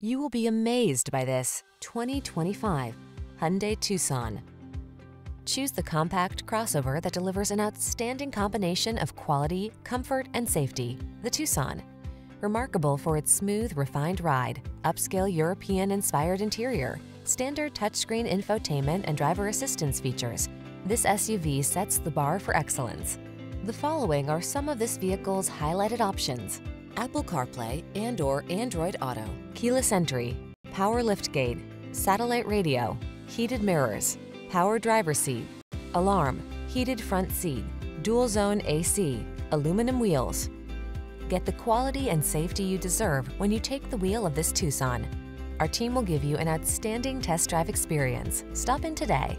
You will be amazed by this 2025 Hyundai Tucson. Choose the compact crossover that delivers an outstanding combination of quality, comfort, and safety, the Tucson. Remarkable for its smooth, refined ride, upscale European-inspired interior, standard touchscreen infotainment and driver assistance features, this SUV sets the bar for excellence. The following are some of this vehicle's highlighted options. Apple CarPlay and or Android Auto, keyless entry, power liftgate, satellite radio, heated mirrors, power driver seat, alarm, heated front seat, dual zone AC, aluminum wheels. Get the quality and safety you deserve when you take the wheel of this Tucson. Our team will give you an outstanding test drive experience. Stop in today.